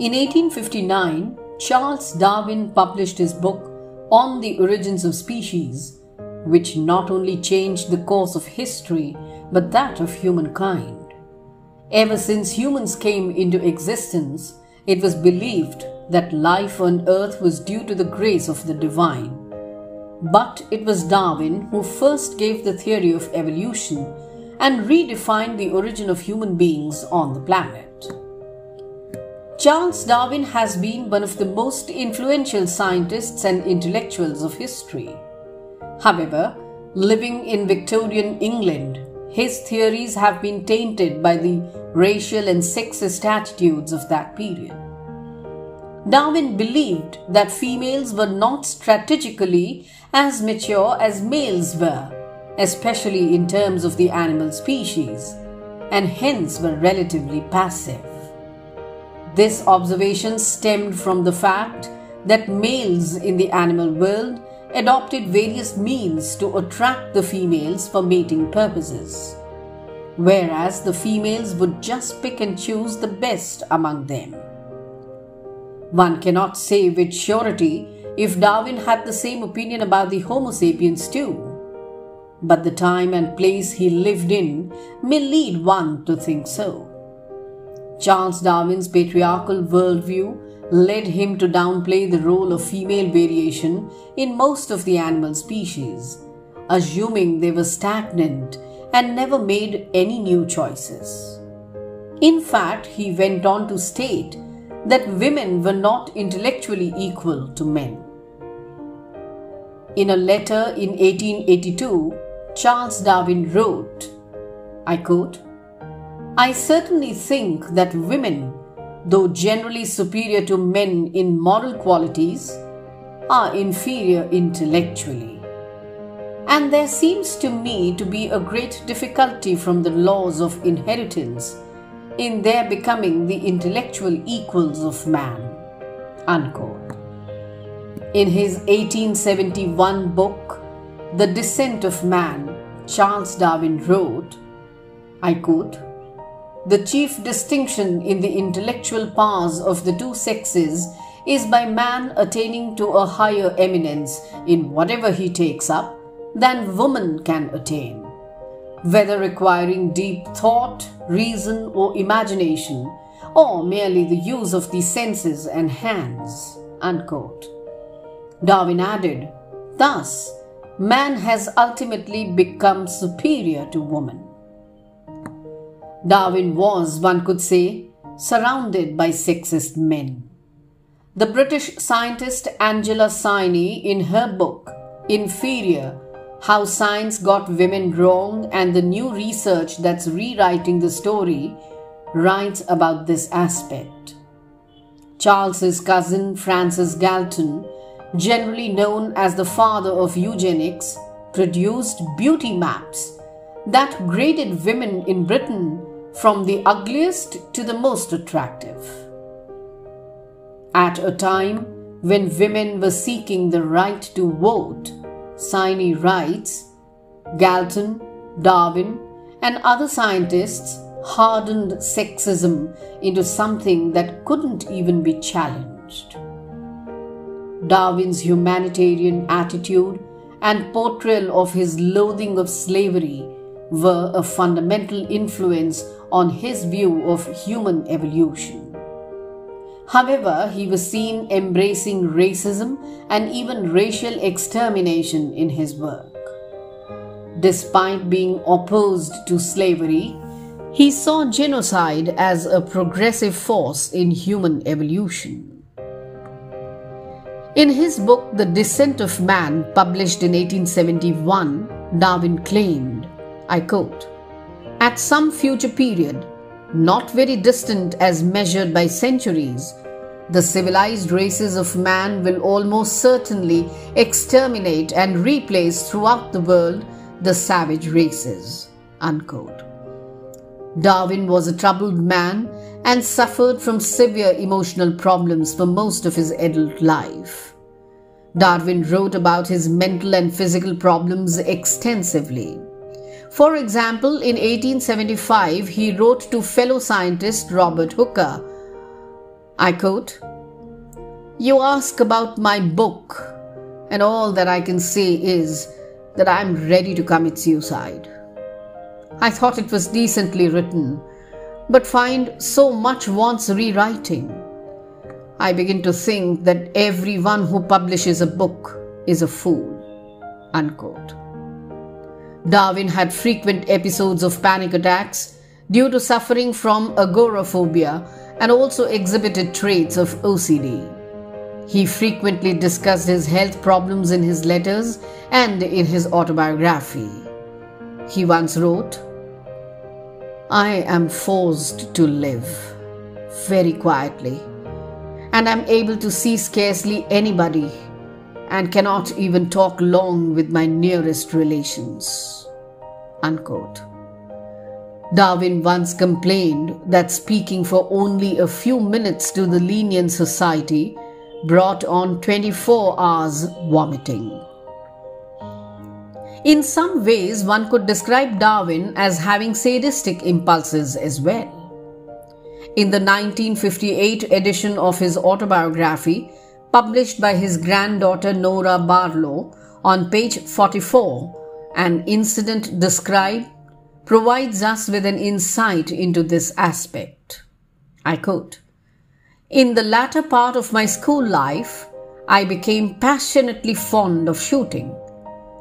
In 1859, Charles Darwin published his book On the Origins of Species, which not only changed the course of history but that of humankind. Ever since humans came into existence, it was believed that life on earth was due to the grace of the divine. But it was Darwin who first gave the theory of evolution and redefined the origin of human beings on the planet. Charles Darwin has been one of the most influential scientists and intellectuals of history. However, living in Victorian England, his theories have been tainted by the racial and sexist attitudes of that period. Darwin believed that females were not strategically as mature as males were, especially in terms of the animal species, and hence were relatively passive. This observation stemmed from the fact that males in the animal world adopted various means to attract the females for mating purposes, whereas the females would just pick and choose the best among them. One cannot say with surety if Darwin had the same opinion about the Homo sapiens too, but the time and place he lived in may lead one to think so. Charles Darwin's patriarchal worldview led him to downplay the role of female variation in most of the animal species, assuming they were stagnant and never made any new choices. In fact, he went on to state that women were not intellectually equal to men. In a letter in 1882, Charles Darwin wrote, I quote, I certainly think that women, though generally superior to men in moral qualities, are inferior intellectually. And there seems to me to be a great difficulty from the laws of inheritance in their becoming the intellectual equals of man. Unquote. In his 1871 book, The Descent of Man, Charles Darwin wrote, I quote, the chief distinction in the intellectual powers of the two sexes is by man attaining to a higher eminence in whatever he takes up than woman can attain, whether requiring deep thought, reason, or imagination, or merely the use of the senses and hands. Unquote. Darwin added, Thus, man has ultimately become superior to woman. Darwin was, one could say, surrounded by sexist men. The British scientist Angela Saini, in her book Inferior How Science Got Women Wrong and the New Research That's Rewriting the Story, writes about this aspect. Charles's cousin Francis Galton, generally known as the father of eugenics, produced beauty maps that graded women in Britain from the ugliest to the most attractive. At a time when women were seeking the right to vote, Saini writes, Galton, Darwin, and other scientists hardened sexism into something that couldn't even be challenged. Darwin's humanitarian attitude and portrayal of his loathing of slavery were a fundamental influence on his view of human evolution. However, he was seen embracing racism and even racial extermination in his work. Despite being opposed to slavery, he saw genocide as a progressive force in human evolution. In his book The Descent of Man, published in 1871, Darwin claimed, I quote, at some future period, not very distant as measured by centuries, the civilized races of man will almost certainly exterminate and replace throughout the world the savage races. Unquote. Darwin was a troubled man and suffered from severe emotional problems for most of his adult life. Darwin wrote about his mental and physical problems extensively. For example, in 1875, he wrote to fellow scientist Robert Hooker, I quote, You ask about my book, and all that I can say is that I am ready to commit suicide. I thought it was decently written, but find so much wants rewriting. I begin to think that everyone who publishes a book is a fool. Unquote. Darwin had frequent episodes of panic attacks due to suffering from agoraphobia and also exhibited traits of OCD. He frequently discussed his health problems in his letters and in his autobiography. He once wrote, I am forced to live very quietly, and am able to see scarcely anybody and cannot even talk long with my nearest relations. Unquote. Darwin once complained that speaking for only a few minutes to the Linnean Society brought on 24 hours vomiting. In some ways, one could describe Darwin as having sadistic impulses as well. In the 1958 edition of his autobiography, published by his granddaughter Nora Barlow on page 44, an incident described provides us with an insight into this aspect. I quote In the latter part of my school life, I became passionately fond of shooting,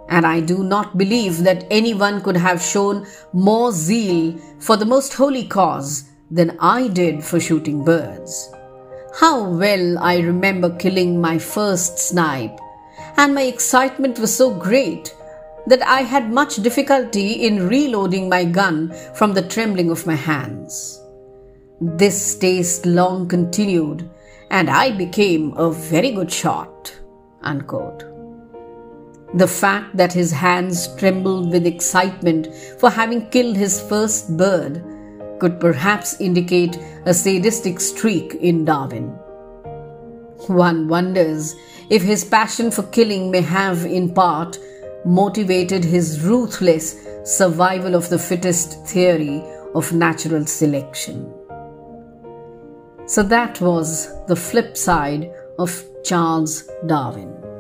and I do not believe that anyone could have shown more zeal for the most holy cause than I did for shooting birds. How well I remember killing my first snipe, and my excitement was so great that I had much difficulty in reloading my gun from the trembling of my hands. This taste long continued, and I became a very good shot. Unquote. The fact that his hands trembled with excitement for having killed his first bird could perhaps indicate a sadistic streak in Darwin. One wonders if his passion for killing may have, in part, motivated his ruthless survival of the fittest theory of natural selection. So that was the flip side of Charles Darwin.